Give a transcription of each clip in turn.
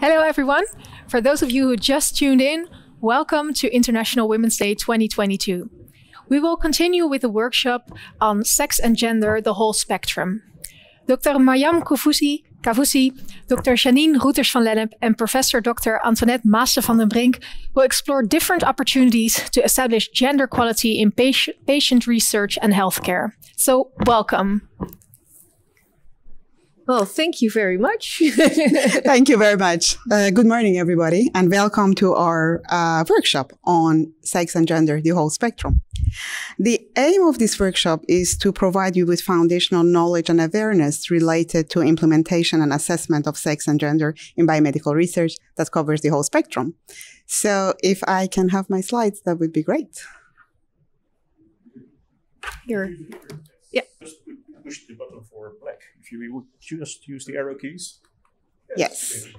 Hello, everyone. For those of you who just tuned in, welcome to International Women's Day 2022. We will continue with a workshop on sex and gender, the whole spectrum. Dr. Mariam Koufoussi, Kavousi, Dr. Janine Roeters van Lennep, and Professor Dr. Antoinette Maassen van den Brink will explore different opportunities to establish gender equality in patient research and healthcare. So, welcome. Well, thank you very much. thank you very much. Uh, good morning, everybody, and welcome to our uh, workshop on sex and gender, the whole spectrum. The aim of this workshop is to provide you with foundational knowledge and awareness related to implementation and assessment of sex and gender in biomedical research that covers the whole spectrum. So if I can have my slides, that would be great. Here. Yeah. Just push the button for black. If you would just use the arrow keys. Yes, yes.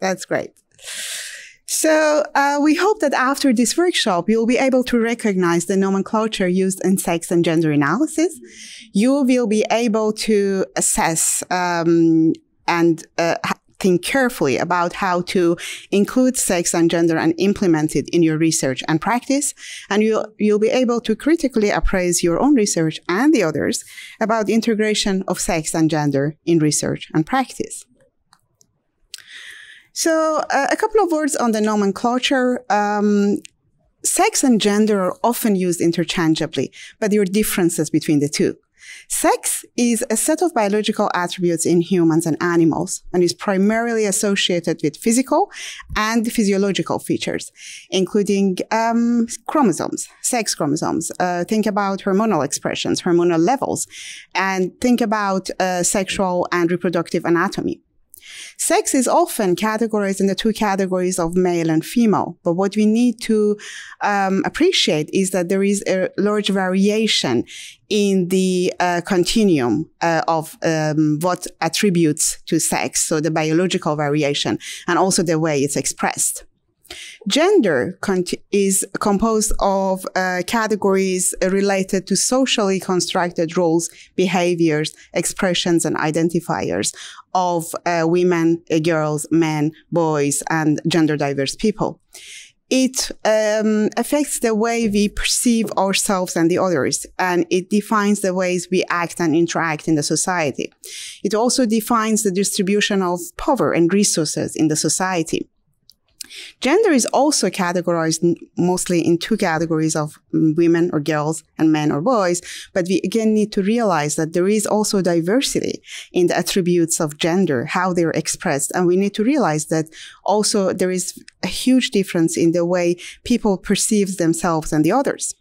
that's great. So uh, we hope that after this workshop, you'll be able to recognize the nomenclature used in sex and gender analysis. You will be able to assess um, and uh, think carefully about how to include sex and gender and implement it in your research and practice. And you'll, you'll be able to critically appraise your own research and the others about the integration of sex and gender in research and practice. So, uh, a couple of words on the nomenclature. Um, sex and gender are often used interchangeably, but there are differences between the two. Sex is a set of biological attributes in humans and animals and is primarily associated with physical and physiological features, including um, chromosomes, sex chromosomes. Uh, think about hormonal expressions, hormonal levels, and think about uh, sexual and reproductive anatomy. Sex is often categorized in the two categories of male and female. But what we need to um, appreciate is that there is a large variation in the uh, continuum uh, of um, what attributes to sex, so the biological variation, and also the way it's expressed. Gender is composed of uh, categories related to socially constructed roles, behaviors, expressions, and identifiers of uh, women, uh, girls, men, boys, and gender diverse people. It um, affects the way we perceive ourselves and the others, and it defines the ways we act and interact in the society. It also defines the distribution of power and resources in the society. Gender is also categorized mostly in two categories of mm, women or girls and men or boys. But we again need to realize that there is also diversity in the attributes of gender, how they're expressed. And we need to realize that also there is a huge difference in the way people perceive themselves and the others.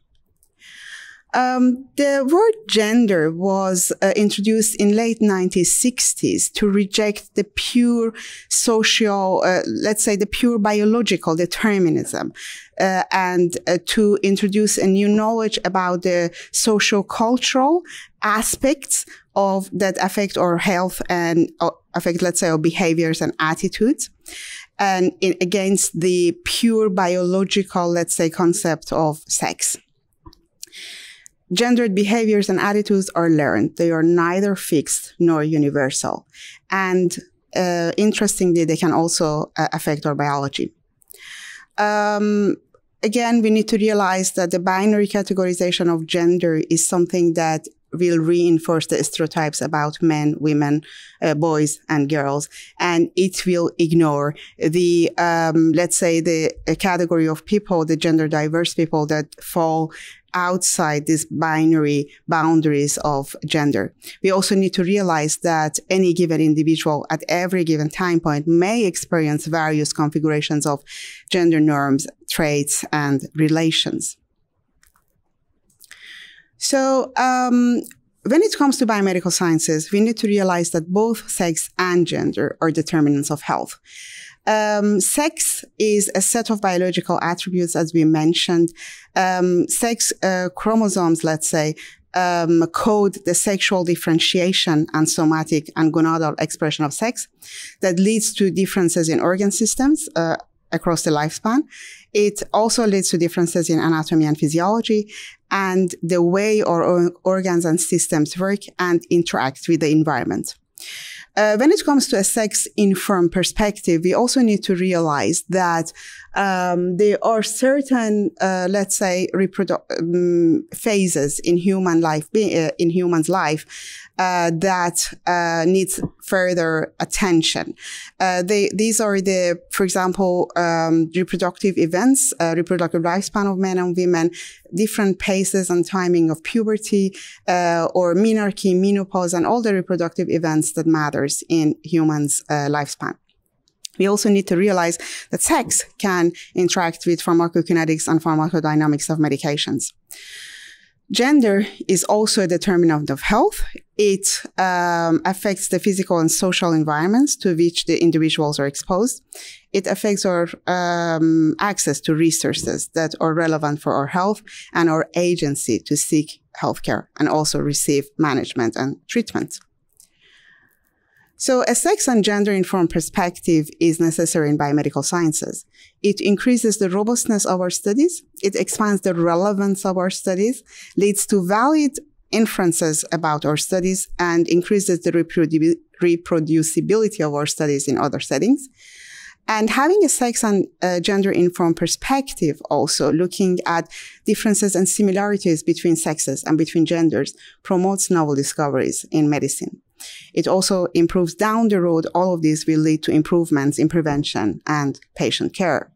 Um, the word gender was uh, introduced in late 1960s to reject the pure social, uh, let's say the pure biological determinism, uh, and uh, to introduce a new knowledge about the social cultural aspects of that affect our health and uh, affect, let's say, our behaviors and attitudes and in, against the pure biological, let's say, concept of sex gendered behaviors and attitudes are learned. They are neither fixed nor universal. And uh, interestingly, they can also uh, affect our biology. Um, again, we need to realize that the binary categorization of gender is something that will reinforce the stereotypes about men, women, uh, boys, and girls, and it will ignore the, um, let's say, the category of people, the gender diverse people that fall outside these binary boundaries of gender. We also need to realize that any given individual at every given time point may experience various configurations of gender norms, traits, and relations. So, um, when it comes to biomedical sciences, we need to realize that both sex and gender are determinants of health. Um, sex is a set of biological attributes, as we mentioned. Um, sex uh, chromosomes, let's say, um, code the sexual differentiation and somatic and gonadal expression of sex that leads to differences in organ systems uh, across the lifespan. It also leads to differences in anatomy and physiology and the way our organs and systems work and interact with the environment. Uh, when it comes to a sex informed perspective, we also need to realize that um, there are certain, uh, let's say, reprodu- um, phases in human life, uh, in human's life, uh, that uh, needs further attention. Uh, they, these are the, for example, um, reproductive events, uh, reproductive lifespan of men and women, different paces and timing of puberty, or menarche, menopause, and all the reproductive events that matters in humans' lifespan. We also need to realize that sex can interact with pharmacokinetics and pharmacodynamics of medications. Gender is also a determinant of health. It um, affects the physical and social environments to which the individuals are exposed. It affects our um, access to resources that are relevant for our health and our agency to seek healthcare and also receive management and treatment. So a sex and gender informed perspective is necessary in biomedical sciences. It increases the robustness of our studies. It expands the relevance of our studies, leads to valid inferences about our studies and increases the reprodu- reproducibility of our studies in other settings. And having a sex and uh, gender informed perspective also looking at differences and similarities between sexes and between genders promotes novel discoveries in medicine. It also improves down the road. All of these will lead to improvements in prevention and patient care.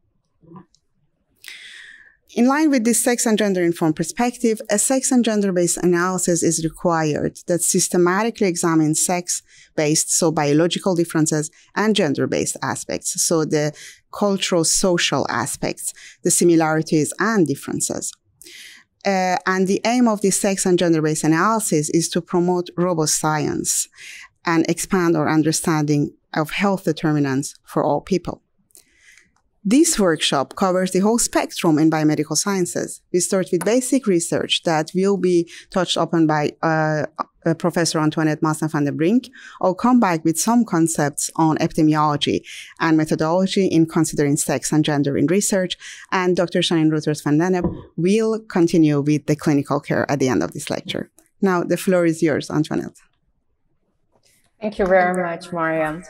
In line with this sex and gender informed perspective, a sex and gender based analysis is required that systematically examines sex based, so biological differences, and gender based aspects, so the cultural social aspects, the similarities and differences. Uh, and the aim of this sex and gender based analysis is to promote robust science and expand our understanding of health determinants for all people. This workshop covers the whole spectrum in biomedical sciences. We start with basic research that will be touched upon by uh, uh, Professor Antoinette Maassen van den Brink. I'll come back with some concepts on epidemiology and methodology in considering sex and gender in research. And Dr. Shannon Roeters van Lennep will continue with the clinical care at the end of this lecture. Now, the floor is yours, Antoinette. Thank you very much, Mariam.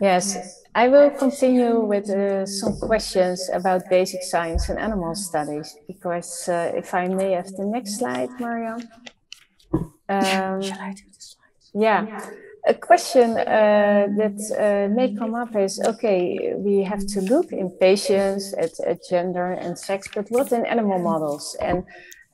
Yes, I will continue with uh, some questions about basic science and animal studies, because uh, if I may have the next slide, Mariam. Um, Shall I do the slides? Yeah. A question uh, that uh, may come up is okay, we have to look in patients at, at gender and sex, but what in animal models? And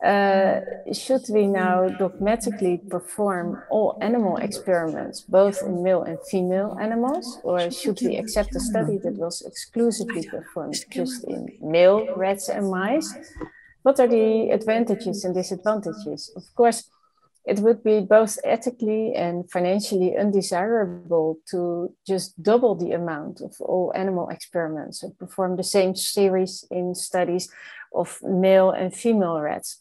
uh, should we now dogmatically perform all animal experiments, both in male and female animals, or should we accept a study that was exclusively performed just in male rats and mice? What are the advantages and disadvantages? Of course, it would be both ethically and financially undesirable to just double the amount of all animal experiments and perform the same series in studies of male and female rats.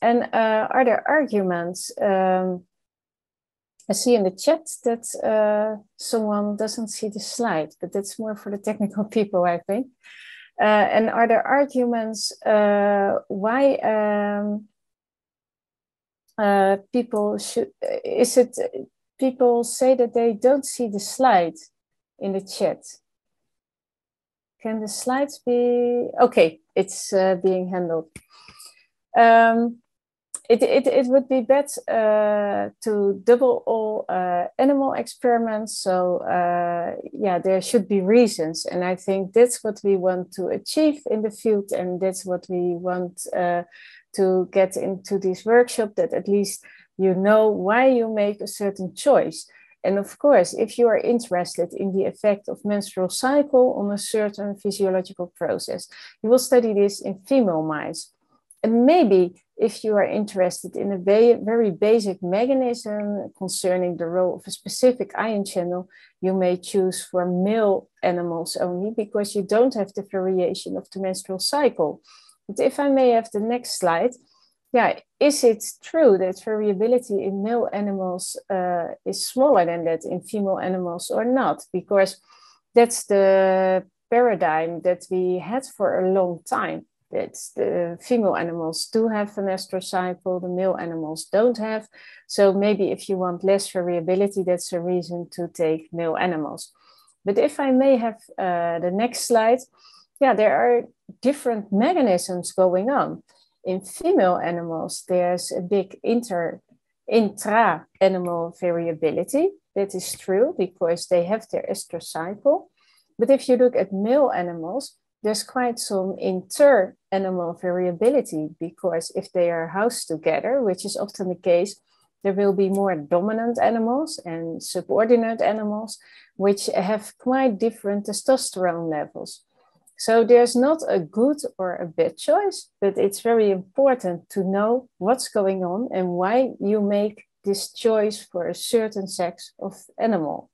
And uh, are there arguments? Um, I see in the chat that uh, someone doesn't see the slide, but that's more for the technical people, I think. Uh, and are there arguments uh, why um, uh, people should? Is it people say that they don't see the slide in the chat? Can the slides be okay? It's uh, being handled. Um, it, it, it would be better uh, to double all uh, animal experiments. So uh, yeah, there should be reasons. And I think that's what we want to achieve in the field. And that's what we want uh, to get into this workshop, that at least you know why you make a certain choice. And of course, if you are interested in the effect of menstrual cycle on a certain physiological process, you will study this in female mice. And maybe if you are interested in a very basic mechanism concerning the role of a specific ion channel, you may choose for male animals only because you don't have the variation of the menstrual cycle. But if I may have the next slide, yeah, is it true that variability in male animals uh, is smaller than that in female animals or not? Because that's the paradigm that we had for a long time that the female animals do have an estrous cycle, the male animals don't have. So maybe if you want less variability, that's a reason to take male animals. But if I may have uh, the next slide, yeah, there are different mechanisms going on. In female animals, there's a big inter intra animal variability. That is true because they have their estrous cycle. But if you look at male animals, there's quite some inter animal variability because if they are housed together, which is often the case, there will be more dominant animals and subordinate animals, which have quite different testosterone levels. So there's not a good or a bad choice, but it's very important to know what's going on and why you make this choice for a certain sex of animal.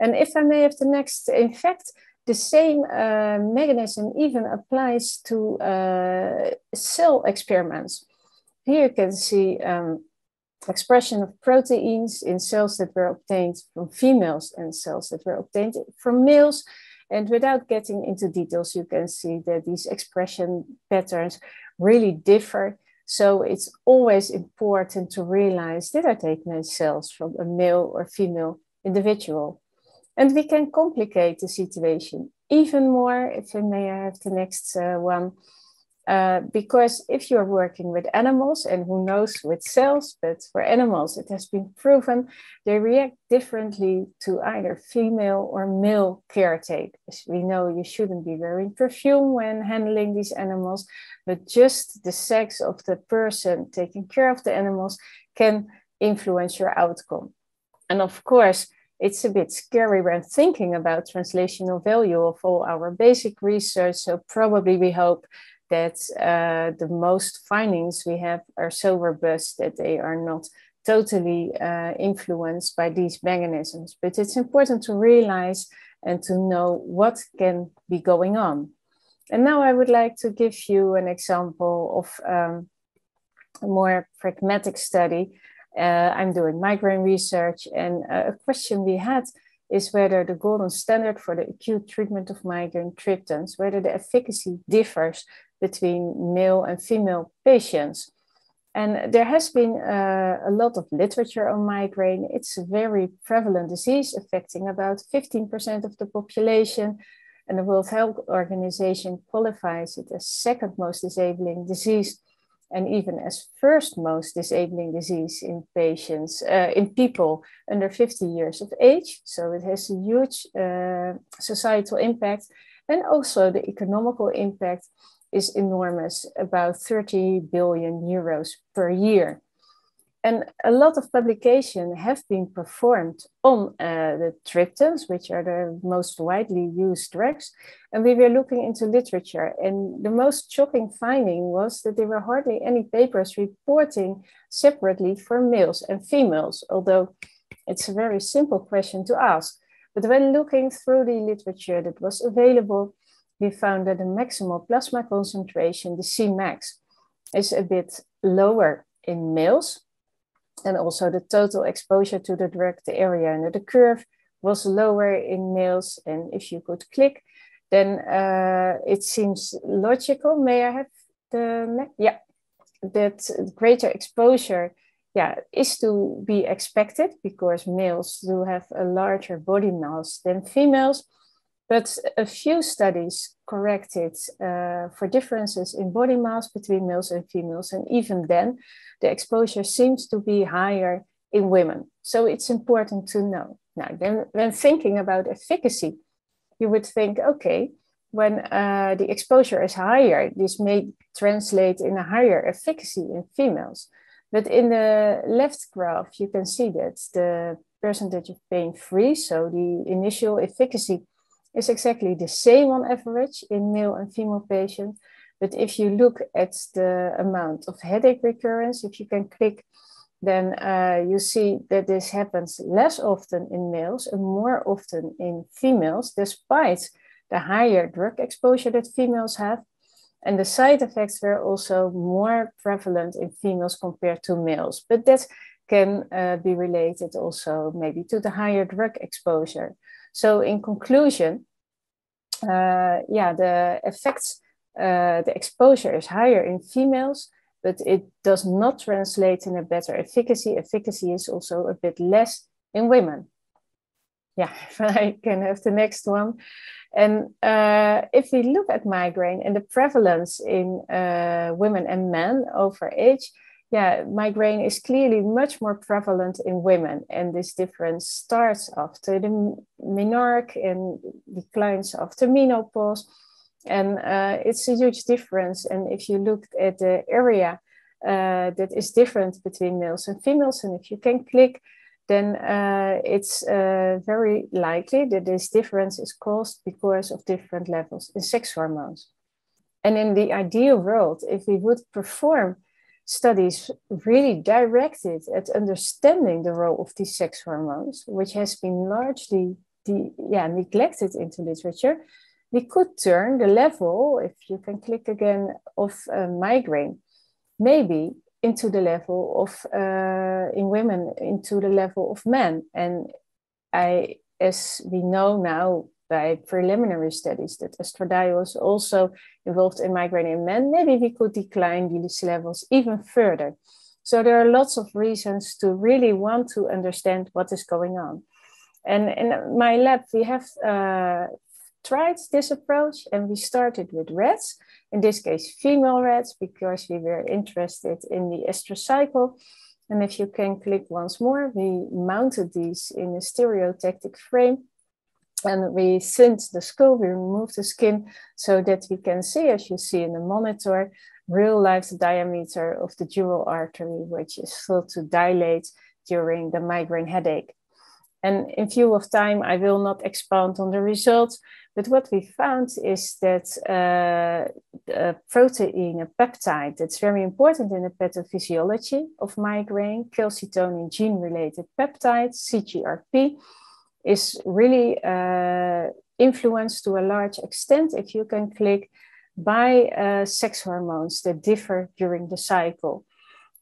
And if I may have the next, in fact, the same uh, mechanism even applies to uh, cell experiments. Here you can see um, expression of proteins in cells that were obtained from females and cells that were obtained from males. And without getting into details, you can see that these expression patterns really differ. So it's always important to realize did I take my cells from a male or female individual? And we can complicate the situation even more, if we may have the next uh, one. Uh, because if you're working with animals, and who knows with cells, but for animals, it has been proven they react differently to either female or male caretakers. We know you shouldn't be wearing perfume when handling these animals, but just the sex of the person taking care of the animals can influence your outcome. And of course, it's a bit scary when thinking about translational value of all our basic research. So probably we hope that uh, the most findings we have are so robust that they are not totally uh, influenced by these mechanisms. But it's important to realize and to know what can be going on. And now I would like to give you an example of um, a more pragmatic study uh, I'm doing migraine research, and uh, a question we had is whether the golden standard for the acute treatment of migraine triptans, whether the efficacy differs between male and female patients. And there has been uh, a lot of literature on migraine. It's a very prevalent disease affecting about 15% of the population. And the World Health Organization qualifies it as second most disabling disease and even as first most disabling disease in patients, uh, in people under 50 years of age. So it has a huge uh, societal impact. And also the economical impact is enormous, about 30 billion euros per year. And a lot of publications have been performed on uh, the triptans, which are the most widely used drugs. And we were looking into literature. And the most shocking finding was that there were hardly any papers reporting separately for males and females, although it's a very simple question to ask. But when looking through the literature that was available, we found that the maximal plasma concentration, the Cmax, is a bit lower in males and also the total exposure to the drug, the area under the curve was lower in males. And if you could click, then uh, it seems logical. May I have the? Yeah, that greater exposure yeah, is to be expected because males do have a larger body mass than females. But a few studies corrected uh, for differences in body mass between males and females. And even then, the exposure seems to be higher in women. So it's important to know. Now, then, when thinking about efficacy, you would think, okay, when uh, the exposure is higher, this may translate in a higher efficacy in females. But in the left graph, you can see that the percentage of pain free, so the initial efficacy is exactly the same on average in male and female patients. But if you look at the amount of headache recurrence, if you can click, then uh, you see that this happens less often in males and more often in females, despite the higher drug exposure that females have. And the side effects were also more prevalent in females compared to males. But that can uh, be related also maybe to the higher drug exposure. So in conclusion, uh, yeah, the effects uh, the exposure is higher in females, but it does not translate in a better efficacy. Efficacy is also a bit less in women. Yeah, I can have the next one. And uh, if we look at migraine and the prevalence in uh, women and men over age, yeah, migraine is clearly much more prevalent in women. And this difference starts after the menarche and declines after menopause. And uh, it's a huge difference. And if you look at the area uh, that is different between males and females, and if you can click, then uh, it's uh, very likely that this difference is caused because of different levels in sex hormones. And in the ideal world, if we would perform studies really directed at understanding the role of these sex hormones, which has been largely de- yeah, neglected into literature, we could turn the level, if you can click again, of uh, migraine, maybe into the level of, uh, in women, into the level of men. And I, as we know now, by preliminary studies that estradiol is also involved in migraine in men, maybe we could decline these levels even further. So there are lots of reasons to really want to understand what is going on. And in my lab, we have uh, tried this approach and we started with rats, in this case, female rats, because we were interested in the estrous cycle. And if you can click once more, we mounted these in a stereotactic frame and we thinned the skull, we removed the skin so that we can see, as you see in the monitor, real life diameter of the dural artery, which is thought to dilate during the migraine headache. And in view of time, I will not expand on the results, but what we found is that uh, a protein, a peptide that's very important in the pathophysiology of migraine, calcitonin gene related peptide, CGRP, is really uh, influenced to a large extent, if you can click, by uh, sex hormones that differ during the cycle.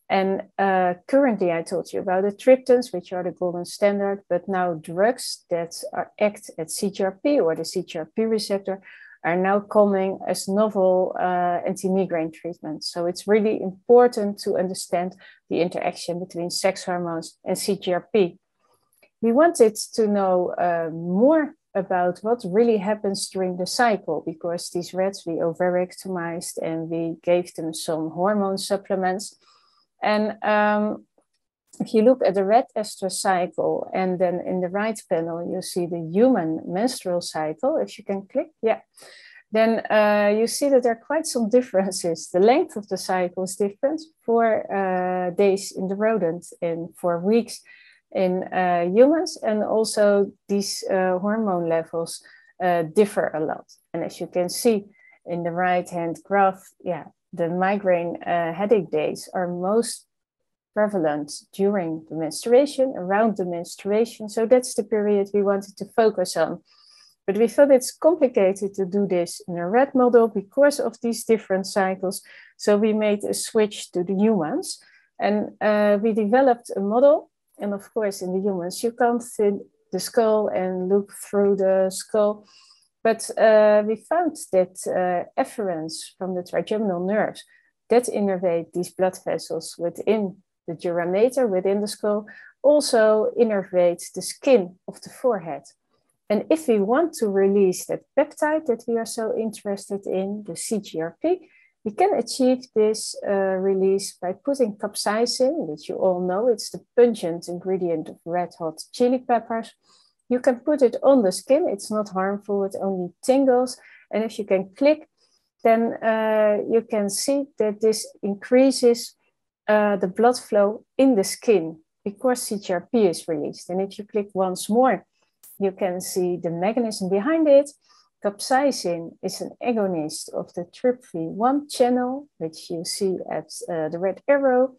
And uh, currently, I told you about the triptans, which are the golden standard, but now drugs that are, act at CGRP or the CGRP receptor are now coming as novel uh, anti-migraine treatments. So it's really important to understand the interaction between sex hormones and CGRP we wanted to know uh, more about what really happens during the cycle because these rats we ovariectomized and we gave them some hormone supplements. And um, if you look at the rat estrous cycle and then in the right panel, you see the human menstrual cycle. If you can click, yeah, then uh, you see that there are quite some differences. The length of the cycle is different for uh, days in the rodent and for weeks in uh, humans, and also these uh, hormone levels uh, differ a lot. And as you can see in the right hand graph, yeah, the migraine uh, headache days are most prevalent during the menstruation, around the menstruation. So that's the period we wanted to focus on. But we thought it's complicated to do this in a rat model because of these different cycles. So we made a switch to the humans. And uh, we developed a model and of course, in the humans, you can't see the skull and look through the skull. But uh, we found that uh, efferents from the trigeminal nerves that innervate these blood vessels within the dura mater, within the skull, also innervate the skin of the forehead. And if we want to release that peptide that we are so interested in, the CGRP, we can achieve this uh, release by putting capsaicin, which you all know, it's the pungent ingredient of red hot chili peppers. You can put it on the skin, it's not harmful, it only tingles. And if you can click, then uh, you can see that this increases uh, the blood flow in the skin because CGRP is released. And if you click once more, you can see the mechanism behind it Capsaicin is an agonist of the TRPV1 channel, which you see at uh, the red arrow.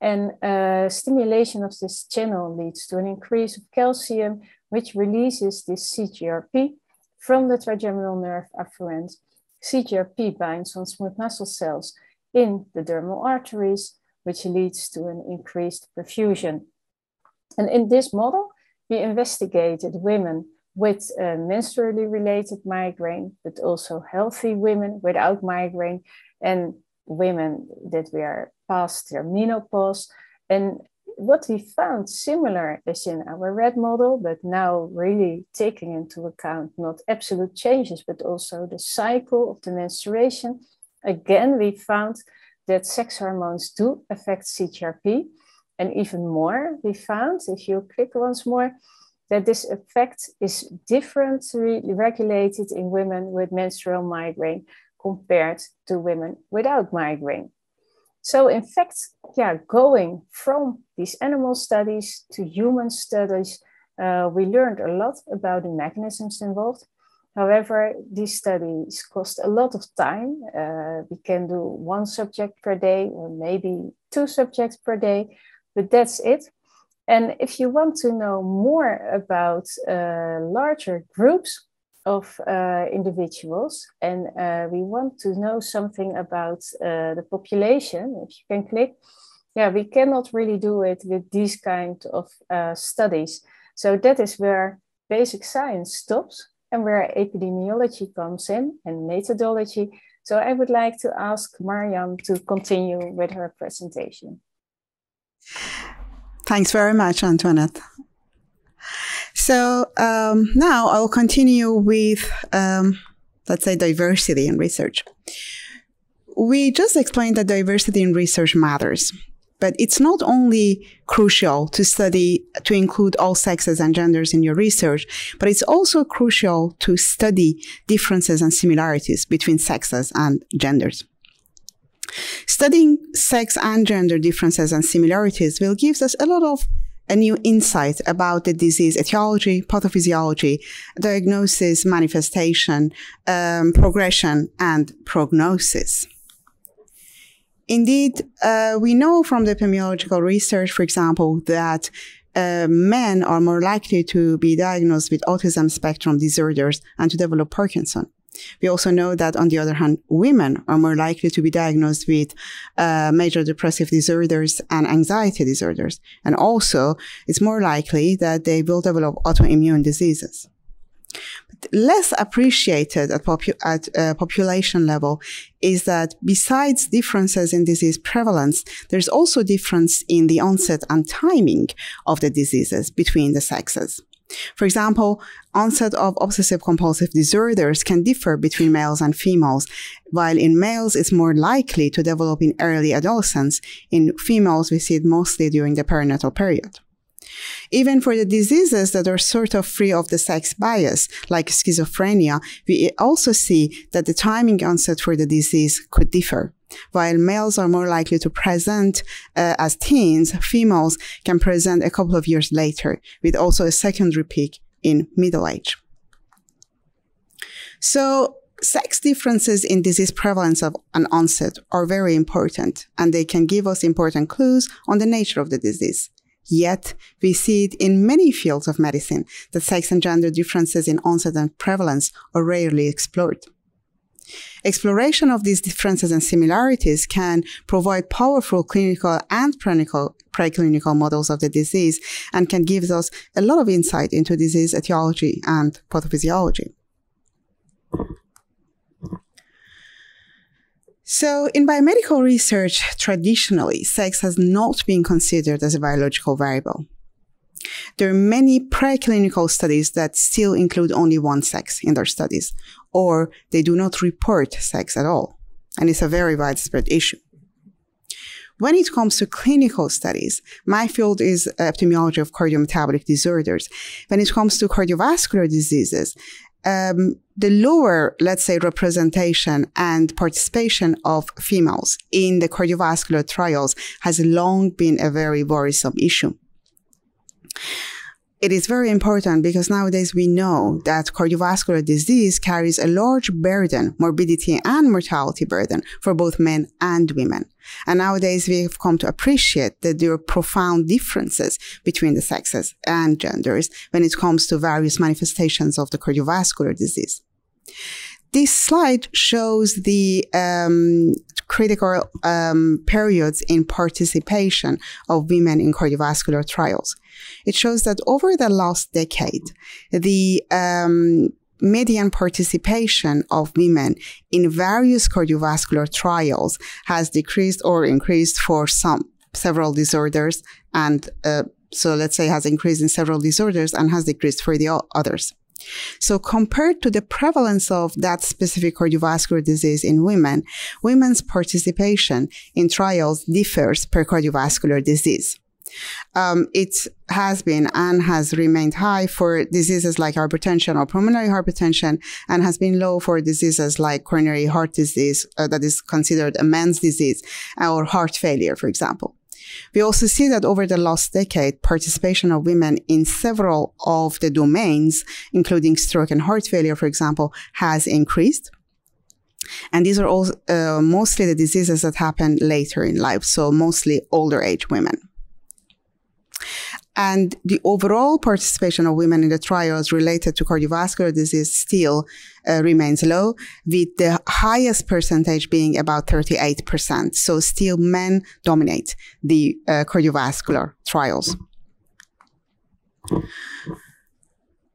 And uh, stimulation of this channel leads to an increase of calcium, which releases this CGRP from the trigeminal nerve afferent. CGRP binds on smooth muscle cells in the dermal arteries, which leads to an increased perfusion. And in this model, we investigated women with menstrually related migraine, but also healthy women without migraine and women that were past their menopause. And what we found similar is in our red model, but now really taking into account not absolute changes, but also the cycle of the menstruation. Again, we found that sex hormones do affect CGRP. And even more, we found, if you click once more, that this effect is differently regulated in women with menstrual migraine compared to women without migraine. So in fact, yeah, going from these animal studies to human studies, uh, we learned a lot about the mechanisms involved. However, these studies cost a lot of time. Uh, we can do one subject per day or maybe two subjects per day, but that's it. And if you want to know more about uh, larger groups of uh, individuals and uh, we want to know something about uh, the population, if you can click, yeah, we cannot really do it with these kind of uh, studies. So that is where basic science stops and where epidemiology comes in and methodology. So I would like to ask Mariam to continue with her presentation. Thanks very much, Antoinette. So um, now I'll continue with, um, let's say, diversity in research. We just explained that diversity in research matters, but it's not only crucial to study, to include all sexes and genders in your research, but it's also crucial to study differences and similarities between sexes and genders. Studying sex and gender differences and similarities will give us a lot of a new insight about the disease etiology, pathophysiology, diagnosis, manifestation, um, progression, and prognosis. Indeed, uh, we know from the epidemiological research, for example, that uh, men are more likely to be diagnosed with autism spectrum disorders and to develop Parkinson. We also know that, on the other hand, women are more likely to be diagnosed with uh, major depressive disorders and anxiety disorders. And also, it's more likely that they will develop autoimmune diseases. But less appreciated at, popu- at uh, population level is that besides differences in disease prevalence, there's also difference in the onset and timing of the diseases between the sexes. For example, onset of obsessive compulsive disorders can differ between males and females. While in males, it's more likely to develop in early adolescence. In females, we see it mostly during the perinatal period. Even for the diseases that are sort of free of the sex bias, like schizophrenia, we also see that the timing onset for the disease could differ. While males are more likely to present uh, as teens, females can present a couple of years later, with also a secondary peak in middle age. So, sex differences in disease prevalence of an onset are very important, and they can give us important clues on the nature of the disease. Yet, we see it in many fields of medicine that sex and gender differences in onset and prevalence are rarely explored. Exploration of these differences and similarities can provide powerful clinical and preclinical models of the disease and can give us a lot of insight into disease etiology and pathophysiology. So, in biomedical research, traditionally, sex has not been considered as a biological variable. There are many preclinical studies that still include only one sex in their studies, or they do not report sex at all. And it's a very widespread issue. When it comes to clinical studies, my field is epidemiology of cardiometabolic disorders. When it comes to cardiovascular diseases, um, the lower, let's say, representation and participation of females in the cardiovascular trials has long been a very worrisome issue. It is very important because nowadays we know that cardiovascular disease carries a large burden, morbidity and mortality burden for both men and women. And nowadays we have come to appreciate that there are profound differences between the sexes and genders when it comes to various manifestations of the cardiovascular disease. This slide shows the um, critical um, periods in participation of women in cardiovascular trials. It shows that over the last decade, the um, median participation of women in various cardiovascular trials has decreased or increased for some several disorders and uh, so let's say has increased in several disorders and has decreased for the others. So compared to the prevalence of that specific cardiovascular disease in women, women's participation in trials differs per cardiovascular disease. Um, it has been and has remained high for diseases like hypertension or pulmonary hypertension and has been low for diseases like coronary heart disease uh, that is considered a man's disease or heart failure, for example. We also see that over the last decade, participation of women in several of the domains, including stroke and heart failure, for example, has increased. And these are all uh, mostly the diseases that happen later in life, so mostly older age women. And the overall participation of women in the trials related to cardiovascular disease still uh, remains low, with the highest percentage being about 38%. So still men dominate the uh, cardiovascular trials.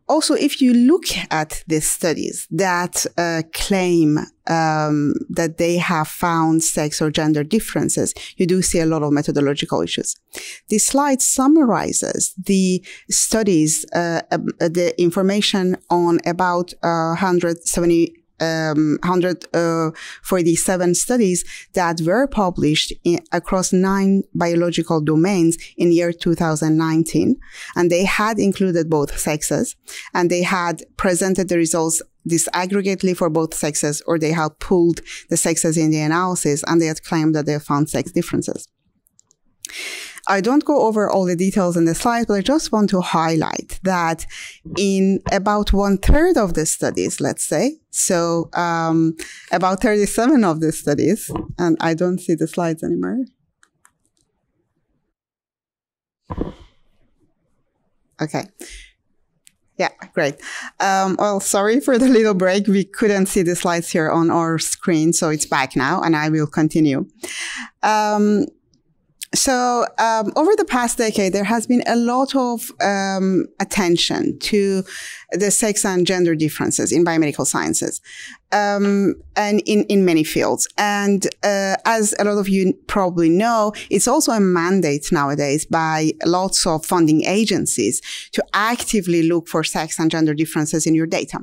Also, if you look at the studies that uh, claim um, that they have found sex or gender differences, you do see a lot of methodological issues. This slide summarizes the studies, uh, uh, the information on about uh, 170 um, 147 uh, studies that were published in, across nine biological domains in year 2019. And they had included both sexes and they had presented the results disaggregately for both sexes or they had pooled the sexes in the analysis and they had claimed that they found sex differences. I don't go over all the details in the slide, but I just want to highlight that in about one third of the studies, let's say, so um, about 37 of the studies, and I don't see the slides anymore. Okay. Yeah, great. Um, well, sorry for the little break. We couldn't see the slides here on our screen, so it's back now, and I will continue. Um, so um, over the past decade, there has been a lot of um, attention to the sex and gender differences in biomedical sciences, um, and in in many fields. And uh, as a lot of you probably know, it's also a mandate nowadays by lots of funding agencies to actively look for sex and gender differences in your data.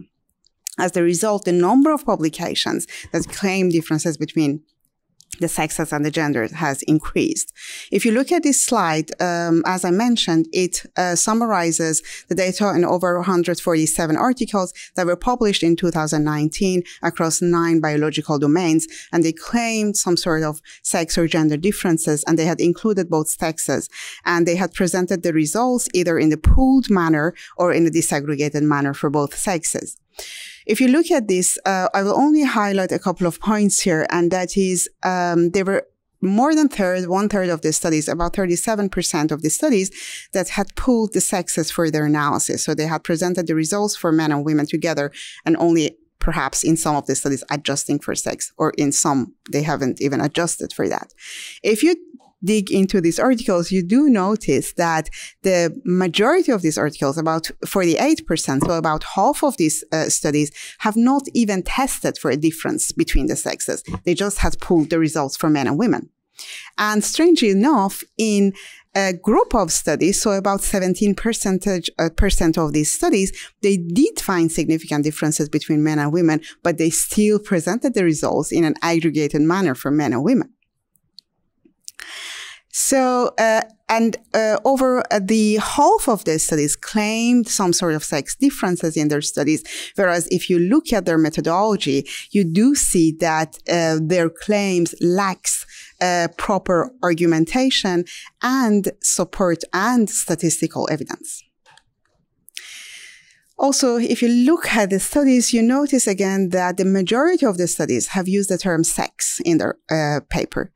As a result, the number of publications that claim differences between the sexes and the genders has increased. If you look at this slide, um, as I mentioned, it uh, summarizes the data in over 147 articles that were published in 2019 across nine biological domains, and they claimed some sort of sex or gender differences, and they had included both sexes, and they had presented the results either in the pooled manner or in a disaggregated manner for both sexes. If you look at this, uh, I will only highlight a couple of points here, and that is um, there were more than third, one third of the studies, about 37% of the studies that had pooled the sexes for their analysis. So they had presented the results for men and women together and only perhaps in some of the studies adjusting for sex or in some they haven't even adjusted for that. If you dig into these articles, you do notice that the majority of these articles, about 48%, so about half of these uh, studies, have not even tested for a difference between the sexes. They just had pulled the results for men and women. And strangely enough, in a group of studies, so about 17 percentage, uh, percent of these studies, they did find significant differences between men and women, but they still presented the results in an aggregated manner for men and women. So, uh, and uh, over uh, the half of the studies claimed some sort of sex differences in their studies. Whereas if you look at their methodology, you do see that uh, their claims lacks uh, proper argumentation and support and statistical evidence. Also, if you look at the studies, you notice again that the majority of the studies have used the term sex in their uh, paper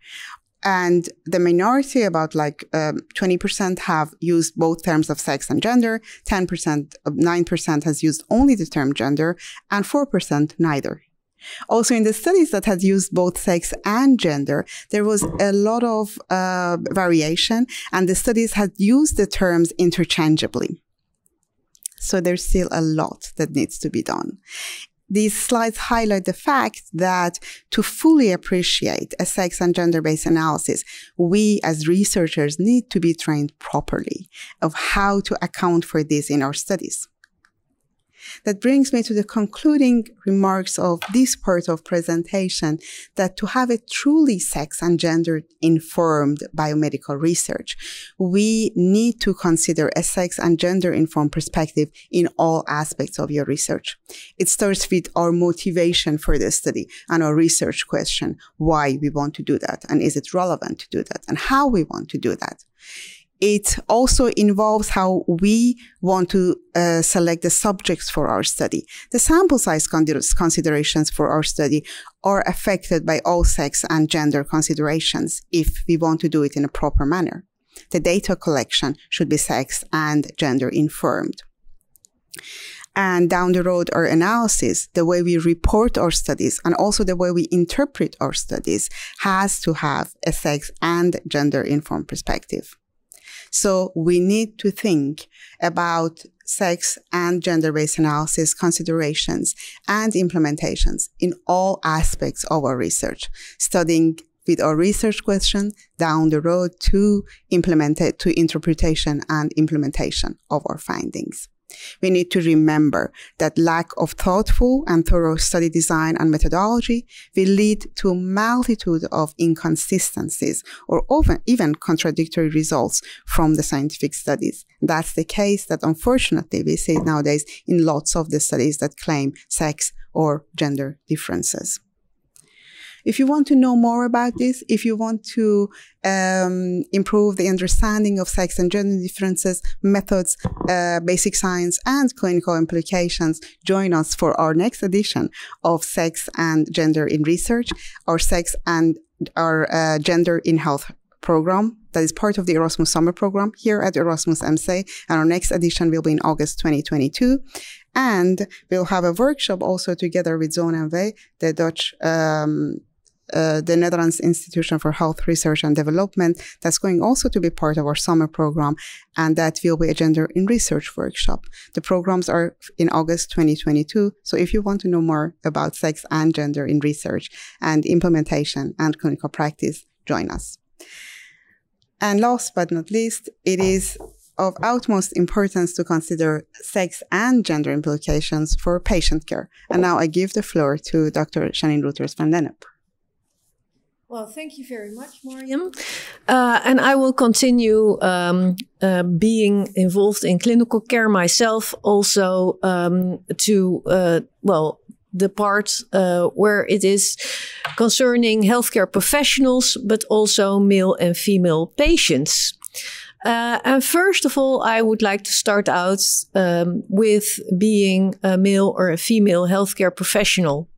and the minority about like um, 20% have used both terms of sex and gender 10% 9% has used only the term gender and 4% neither Also, in the studies that had used both sex and gender, there was a lot of uh, variation, and the studies had used the terms interchangeably. So there's still a lot that needs to be done. These slides highlight the fact that to fully appreciate a sex and gender based analysis, we as researchers need to be trained properly of how to account for this in our studies. That brings me to the concluding remarks of this part of presentation that to have a truly sex and gender informed biomedical research, we need to consider a sex and gender informed perspective in all aspects of your research. It starts with our motivation for the study and our research question, why we want to do that and is it relevant to do that and how we want to do that. It also involves how we want to uh, select the subjects for our study. The sample size considerations for our study are affected by all sex and gender considerations if we want to do it in a proper manner. The data collection should be sex and gender informed. And down the road, our analysis, the way we report our studies, and also the way we interpret our studies has to have a sex and gender informed perspective. So we need to think about sex and gender-based analysis considerations and implementations in all aspects of our research, studying with our research question down the road to implement to interpretation and implementation of our findings. We need to remember that lack of thoughtful and thorough study design and methodology will lead to a multitude of inconsistencies or often even contradictory results from the scientific studies. That's the case that unfortunately we see nowadays in lots of the studies that claim sex or gender differences. If you want to know more about this, if you want to um, improve the understanding of sex and gender differences, methods, uh, basic science, and clinical implications, join us for our next edition of Sex and Gender in Research, our Sex and our uh, Gender in Health program that is part of the Erasmus Summer Program here at Erasmus MC. And our next edition will be in August 2022. And we'll have a workshop also together with ZonMW, the Dutch um, uh, the Netherlands Institution for Health Research and Development. That's going also to be part of our summer program, and that will be a gender in research workshop. The programs are in August 2022. So if you want to know more about sex and gender in research and implementation and clinical practice, join us. And last but not least, it is of utmost importance to consider sex and gender implications for patient care. And now I give the floor to Dr. Janine Roeters van Lennep. Well, thank you very much, Mariam. Uh, and I will continue um, uh, being involved in clinical care myself, also um, to, uh, well, the part uh, where it is concerning healthcare professionals, but also male and female patients. Uh, and first of all, I would like to start out um, with being a male or a female healthcare professional.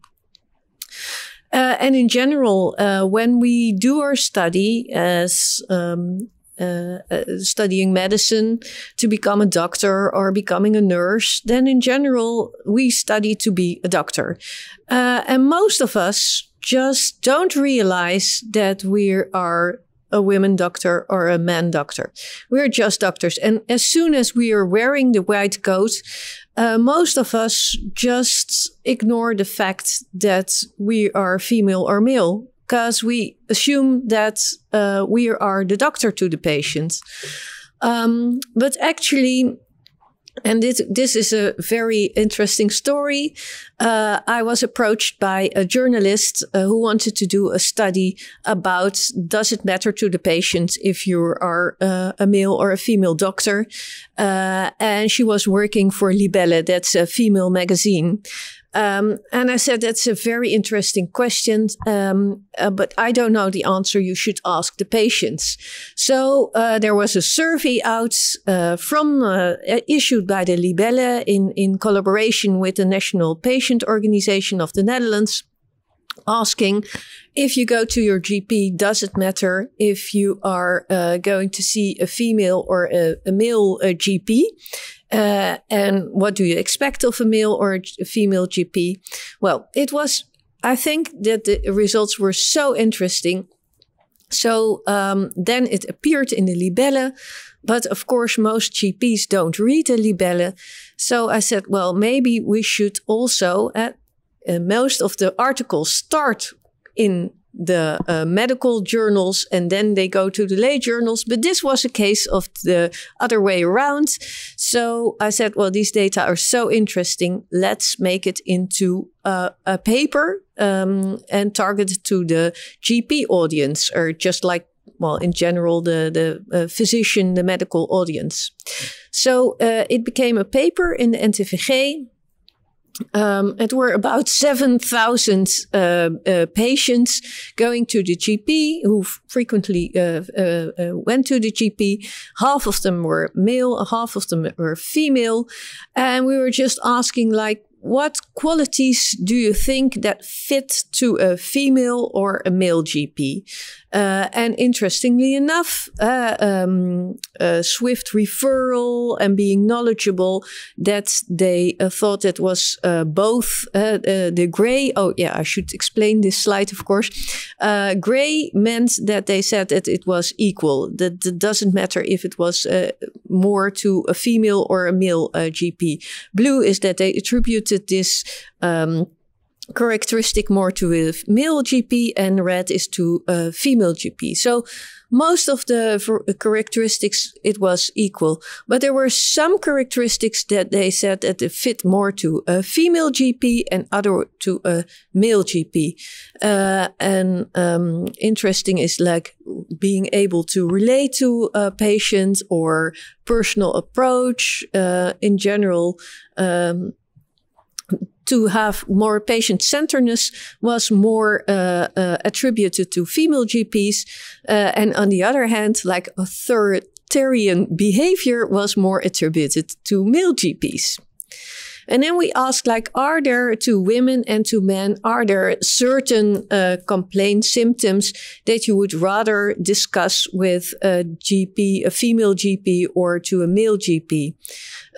Uh, and in general, uh, when we do our study as um, uh, uh, studying medicine to become a doctor or becoming a nurse, then in general, we study to be a doctor. Uh, and most of us just don't realize that we are a women doctor or a man doctor. We're just doctors. And as soon as we are wearing the white coat, uh, most of us just ignore the fact that we are female or male because we assume that uh, we are the doctor to the patient. Um, but actually, and this, this is a very interesting story. Uh, I was approached by a journalist uh, who wanted to do a study about does it matter to the patient if you are uh, a male or a female doctor? Uh, and she was working for Libelle, that's a female magazine. Um, and I said, that's a very interesting question, um, uh, but I don't know the answer. You should ask the patients. So uh, there was a survey out uh, from uh, issued by the Libelle in, in collaboration with the National Patient Organization of the Netherlands asking if you go to your GP, does it matter if you are uh, going to see a female or a, a male uh, GP? Uh, and what do you expect of a male or a female GP? Well, it was I think that the results were so interesting. So um, then it appeared in the Libelle, but of course, most GPs don't read the Libelle. So I said, well, maybe we should also, uh, uh, most of the articles start in the uh, medical journals and then they go to the lay journals. But this was a case of the other way around. So I said, well, these data are so interesting. Let's make it into uh, a paper um, and target to the GP audience or just like well, in general, the the uh, physician, the medical audience. So uh, it became a paper in the NTVG um, it were about 7,000 uh, uh, patients going to the GP who frequently uh, uh, uh, went to the GP. Half of them were male, half of them were female. And we were just asking, like, what qualities do you think that fit to a female or a male GP? Uh, and interestingly enough, uh, um, swift referral and being knowledgeable, that they uh, thought it was uh, both uh, the gray. Oh, yeah, I should explain this slide, of course. gray meant that they said that it was equal. That it doesn't matter if it was more to a female or a male GP. Blue is that they attributed this. Um, characteristic more to a male GP and red is to a female GP. So most of the characteristics it was equal, but there were some characteristics that they said that they fit more to a female GP and other to a male GP. Uh, and um, interesting is like being able to relate to a patient or personal approach uh, in general. Um, to have more patient centeredness was more uh, uh, attributed to female GPs. Uh, and on the other hand, like authoritarian behavior was more attributed to male GPs. And then we asked, like, are there to women and to men, are there certain uh, complaint symptoms that you would rather discuss with a GP, a female GP, or to a male GP?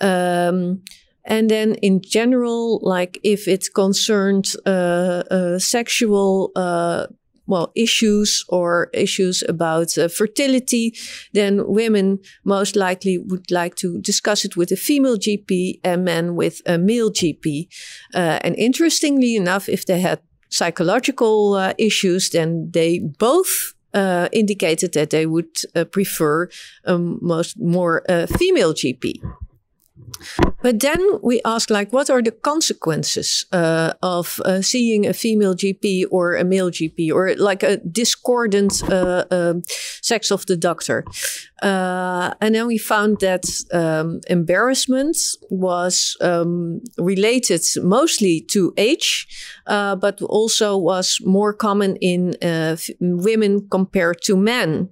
Um, and then in general, like if it concerned uh, uh, sexual uh, well issues or issues about uh, fertility, then women most likely would like to discuss it with a female GP and men with a male GP. Uh, and interestingly enough, if they had psychological uh, issues, then they both uh, indicated that they would uh, prefer a um, most more female GP. But then we ask, like, what are the consequences uh, of uh, seeing a female GP or a male GP or like a discordant uh, um, sex of the doctor? Uh, and then we found that um, embarrassment was um, related mostly to age, uh, but also was more common in uh, women compared to men.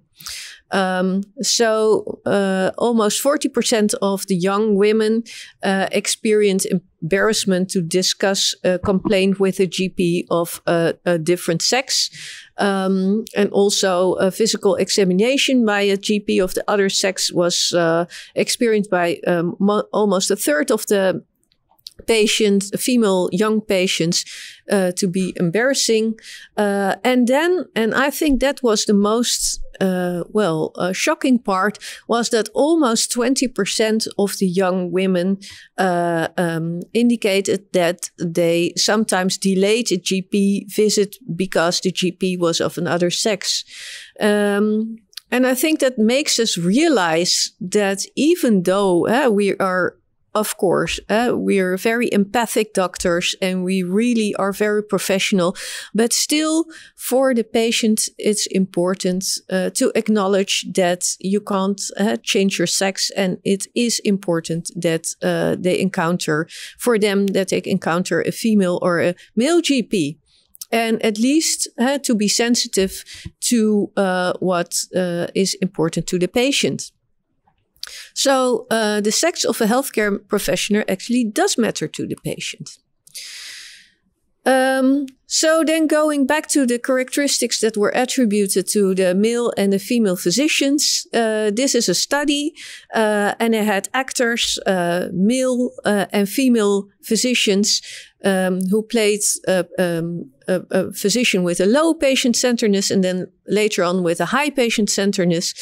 Um, so uh, almost 40% of the young women uh, experience embarrassment to discuss a complaint with a GP of a, a different sex. Um, and also a physical examination by a GP of the other sex was uh, experienced by um, almost a third of the patients, female young patients, uh, to be embarrassing. Uh, and then, and I think that was the most, uh, well, uh, shocking part was that almost 20% of the young women uh, um, indicated that they sometimes delayed a GP visit because the GP was of another sex. Um, and I think that makes us realize that even though uh, we are of course, uh, we are very empathic doctors and we really are very professional. But still, for the patient, it's important uh, to acknowledge that you can't uh, change your sex. And it is important that they encounter, for them, that they encounter a female or a male GP. And at least to be sensitive to what is important to the patient. So uh, the sex of a healthcare professional actually does matter to the patient. Um, so then going back to the characteristics that were attributed to the male and the female physicians, uh, this is a study, uh, and they had actors, uh, male uh, and female physicians, um, who played a, um, a, a, physician with a low patient centeredness and then later on with a high patient centeredness.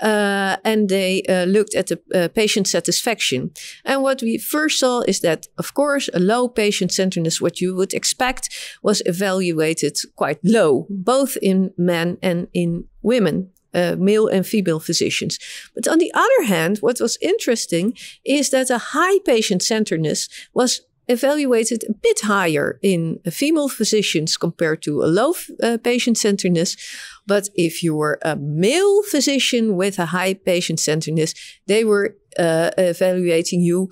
Uh, and they uh, looked at the uh, patient satisfaction. And what we first saw is that, of course, a low patient centeredness, what you would expect, was evaluated quite low, both in men and in women. Uh, male and female physicians. But on the other hand, what was interesting is that a high patient centeredness was evaluated a bit higher in female physicians compared to a low uh, patient centeredness. But if you were a male physician with a high patient centeredness, they were uh, evaluating you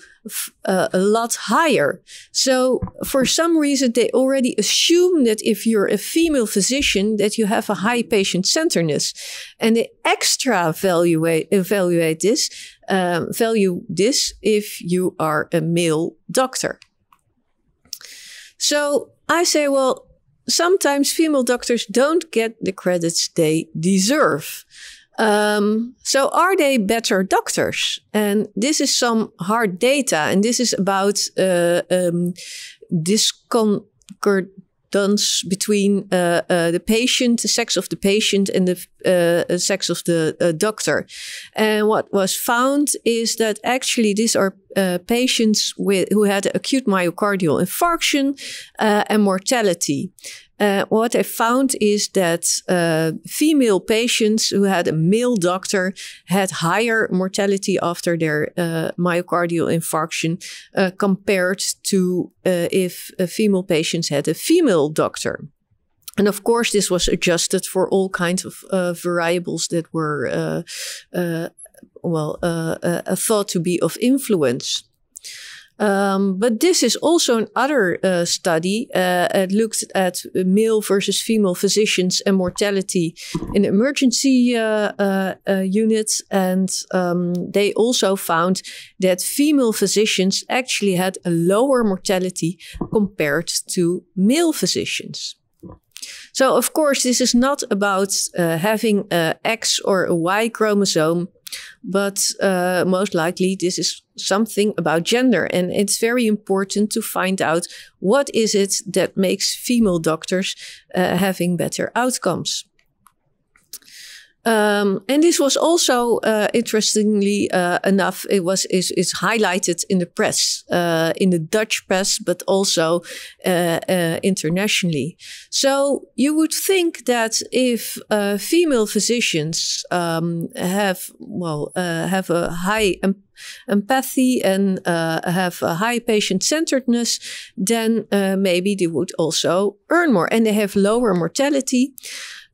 uh, a lot higher. So for some reason, they already assume that if you're a female physician, that you have a high patient centeredness, and they extra evaluate evaluate this um, value this if you are a male doctor. So I say, well, sometimes female doctors don't get the credits they deserve. Um, so are they better doctors? And this is some hard data, and this is about uh, um, disconcord between uh, uh, the patient, the sex of the patient, and the uh, sex of the uh, doctor. And what was found is that actually these are uh, patients with who had acute myocardial infarction uh, and mortality. Uh, what I found is that uh, female patients who had a male doctor had higher mortality after their uh, myocardial infarction uh, compared to uh, if female patients had a female doctor. And of course, this was adjusted for all kinds of uh, variables that were, well, thought to be of influence. Um, but this is also another uh, study. Uh, it looked at male versus female physicians and mortality in emergency uh, uh, uh units. And um, they also found that female physicians actually had a lower mortality compared to male physicians. So, of course, this is not about uh, having a X or a Y chromosome but uh, most likely this is something about gender. And it's very important to find out what is it that makes female doctors uh, having better outcomes um, and this was also, uh, interestingly uh, enough, it was is, is highlighted in the press, uh, in the Dutch press, but also uh, uh, internationally. So you would think that if uh, female physicians um, have well have a high em empathy and have a high patient centeredness, then maybe they would also earn more, and they have lower mortality.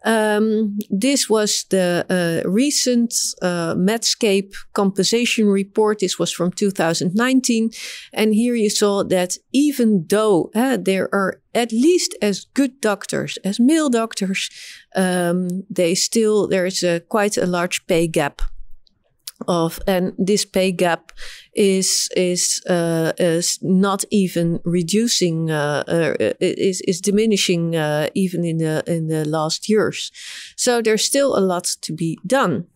Um, this was the uh, recent uh, Medscape compensation report. This was from 2019. And here you saw that even though uh, there are at least as good doctors as male doctors, um, they still, there is a, quite a large pay gap of and this pay gap is is uh, is not even reducing uh, uh, is is diminishing uh, even in the in the last years. So there's still a lot to be done.